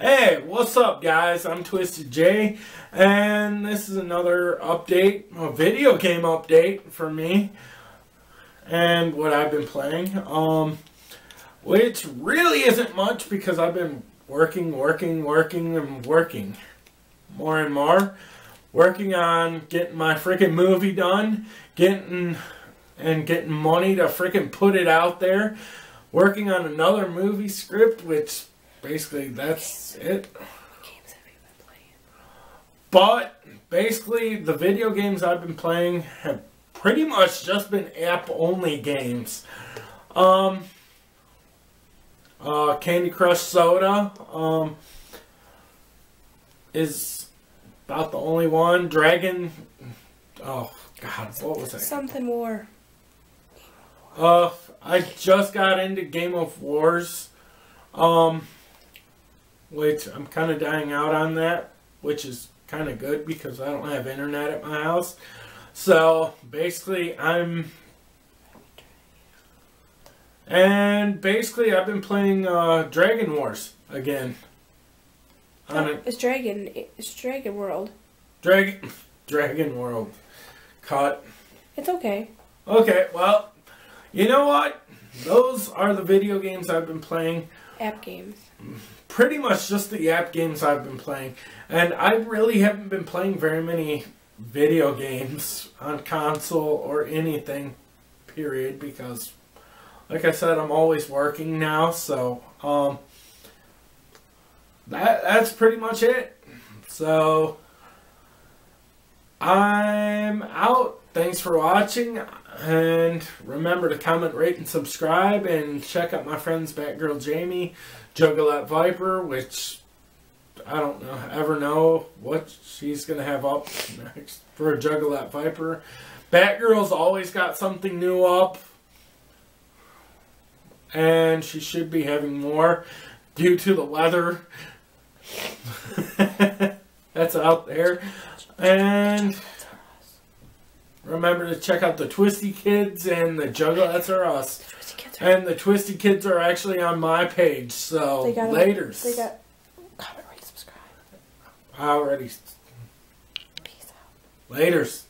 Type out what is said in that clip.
Hey, what's up guys? I'm Twystid J and this is another update, a video game update for me and what I've been playing. Um, which really isn't much because I've been working, working, working, and working more and more. Working on getting my freaking movie done, getting and getting money to freaking put it out there. Working on another movie script, which basically that's it. But basically, the video games I've been playing have pretty much just been app only games. Um, uh, Candy Crush Soda um, is about the only one. Dragon. Oh God, what was that? Something more. Uh, I just got into Game of Wars. Um, which I'm kind of dying out on that, which is kind of good because I don't have internet at my house. So basically, I'm. And basically, I've been playing uh, Dragon Wars again. On oh, it's Dragon. It's Dragon World. Dragon, Dragon World. Cut. It's okay. Okay, well, you know what? Those are the video games I've been playing. App games pretty much just the app games I've been playing. And I really haven't been playing very many video games on console or anything, period, because, like I said, I'm always working now, so, um, that, that's pretty much it. So, I'm out. Thanks for watching. And remember to comment, rate, and subscribe. And check out my friends Batgirl Jamie, Juggalette Viper, which I don't know, ever know what she's going to have up next for a Juggalette Viper. Batgirl's always got something new up. And she should be having more due to the weather that's out there. And remember to check out the Twisty Kids and the Juggalettes 'R Us. And the Twisty Kids are actually on my page, so they got laters. They got comment, rate, subscribe. I already. Peace out. Laters.